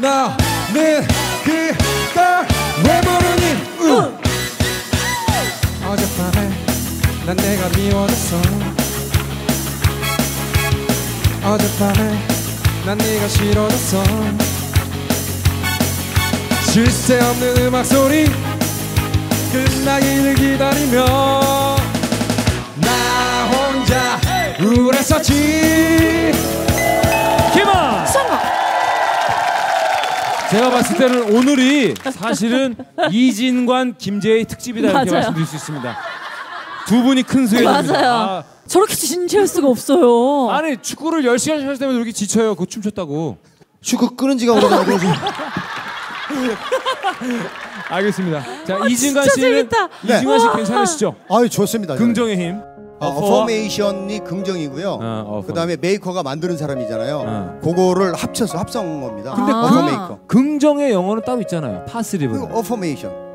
나는 그걸 왜 모르니 우. 어젯밤에 난 내가 미워졌어. 어젯밤에 난 네가 싫어졌어. 쉴 새 없는 음악 소리 끝나기를 기다리며 나 혼자 우울했었지 제가 봤을 때는 오늘이 사실은 이진관 김재의 특집이다 이렇게 맞아요. 말씀드릴 수 있습니다. 두 분이 큰 수혜입니다. 맞아요. 저렇게 진지할 수가 없어요. 아, 니 축구를 10시간씩 하실 때면 이렇게 지쳐요. 그거 춤췄다고. 축구 끊은 지가 오래돼가지고. 알겠습니다. 자, 이진관 아, 진짜 씨는 재밌다. 이진관 씨 와. 괜찮으시죠? 아유 좋습니다. 긍정의 힘. 아, 어퍼와- 어퍼메이션이 긍정이고요. 어. 그다음에 메이커가 만드는 사람이잖아요. 어. 그거를 합쳐서 합성한 겁니다. 근데 affir- 그- 메이커. 긍정의 영어는 따로 있잖아요. positive. 그리고 affirmation.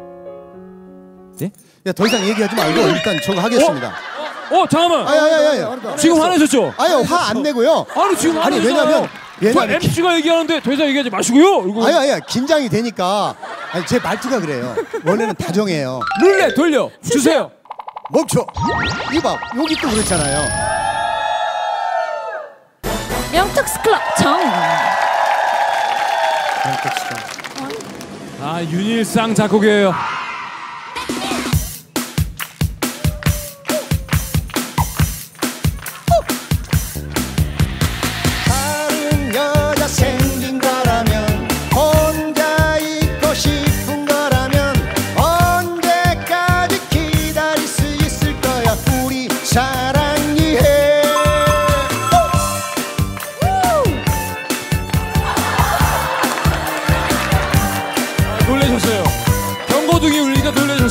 예? 야, 더 이상 얘기하지 말고 일단 저거 하겠습니다. 어, 잠깐만. 아 야 야 야. 지금 화내셨죠? 아야 화안 내고요. 아니 지금 아니. 왜냐면 저 왜냐면 기- MC가 얘기하는데 더 이상 얘기하지 마시고요. 이거 아야 아야 긴장이 되니까 아니 제 말투가 그래요. 원래는 다정해요. 룰렛 돌려 주세요. 멈춰. 이봐 여기 또 그렇잖아요. 영특스 클럽 정. 아 윤일상 작곡이에요.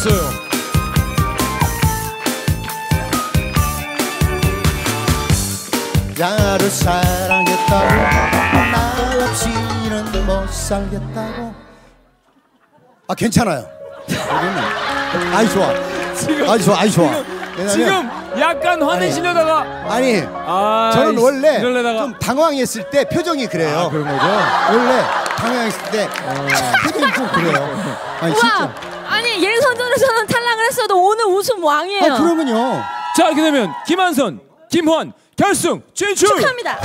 놀라셨어요. 나를 사랑했다고 나 없이는 못 살겠다고. 아 괜찮아요. 아이 좋아. 지금 아이 좋아 아이 좋아. 왜냐면 지금 약간 화내시려다가 아니 아 저는 원래 이러려다가. 좀 당황했을 때 표정이 그래요. 아, 그런 거죠? 원래 당황했을 때 표정이 좀 그래요. 아니 와. 진짜 예선전에서는 탈락을 했어도 오늘 우승 왕이에요. 아 그러면요 자 이렇게 되면 김한선, 김환 결승 진출. 축하합니다.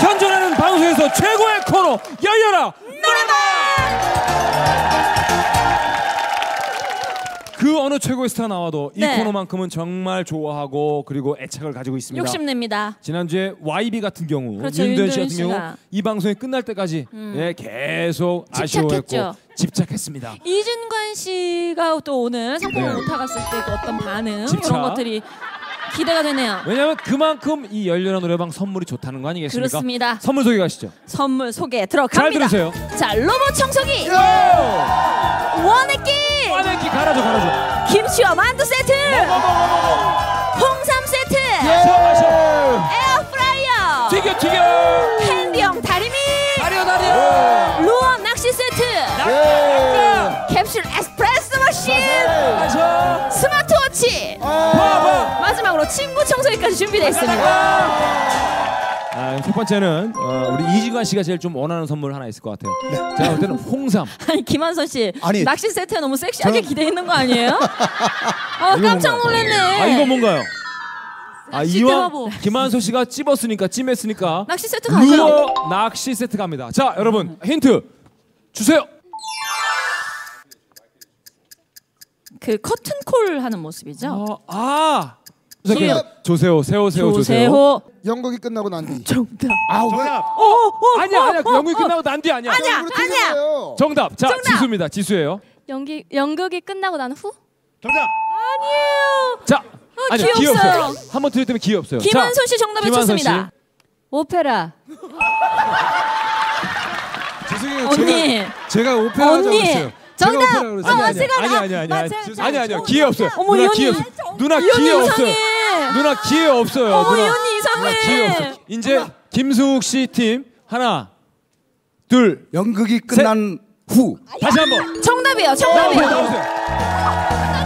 현존하는 방송에서 최고의 코너 열려라 그 어느 최고의 스타 나와도 이 네. 코너만큼은 정말 좋아하고 그리고 애착을 가지고 있습니다. 욕심냅니다. 지난주에 YB 같은 경우 그렇죠, 윤도현 씨 같은 경우 씨가. 음. 이 방송이 끝날 때까지 예, 계속 집착했죠. 아쉬워했고 집착했습니다. 이준관 씨가 또 오늘 상품을 네. 못 타갔을 때 그 어떤 반응 집착. 이런 것들이 기대가 되네요. 왜냐하면 그만큼 이 열렬한 노래방 선물이 좋다는 거 아니겠습니까? 그렇습니다. 선물 소개 가시죠. 선물 소개 들어갑니다. 잘 들으세요. 자 로봇 청소기 원액기 빠내기 갈아줘 갈아줘. 김치와 만두 세트 홍삼 세트 마셔. 에어프라이어 튀겨 튀겨. 핸디형 다리미 다려 다려. 루어 낚시 세트 낚아. 캡슐 에스프레소 마셔. 스마트워치 봐봐. 마지막으로 침구 청소기까지 준비되어 있습니다. 아, 첫 번째는 어, 우리 이지관 씨가 제일 좀 원하는 선물 하나 있을 것 같아요. 제가 볼 때는 홍삼. 아니 김한선 씨 아니, 낚시 세트에 너무 섹시하게 저는- 기대 있는 거 아니에요? 아 깜짝? 놀랐네. 아 이거 뭔가요? 아 이왕. 김한솔 씨가 찝었으니까 찜했으니까 낚시 세트 가죠. 루어 낚시 세트 갑니다. 자 여러분 힌트 주세요. 그 커튼콜 하는 모습이죠. 아, 아. 정답. 조세호 세호 세호 조세호. 조세호 연극이 끝나고 난 뒤. 정답. 아 왜? 정답. 어, 어, 아니야 어, 아니야 어, 영국이 어. 끝나고 난 뒤 아니야. 아니야 아니야. 정답. 자 정답. 지수입니다. 지수예요. 연기 연극이 끝나고 난 후? 정답. 아니에요. 자 아니요 기회 기회 없어요. 없어요. 한번 때면 기회 없어요. 김한선 자, 씨 정답을 김한선 쳤습니다. 오페라. 죄송해요. 언니. 제가, 제가 오페라 하자고 언니. 했어요. 정답! 제가 오페라 그랬어요. 어, 아니 아니 나- 아니 아니 나 아니 제- 아니 아니요 기회 없어요. 어머, 누나 이 기회 언니. 없어요. 누나 이 언니 기회 없어요. 이상해. 누나 기회 없어요. 어머 이 누나. 언니 누나 기회 이상해. 없어. 이제 김승욱 씨 팀 하나, 둘, 연극이 끝난 후. 다시 한 번. 정답이에요. 나오세요, 정답이에요. 나오세요.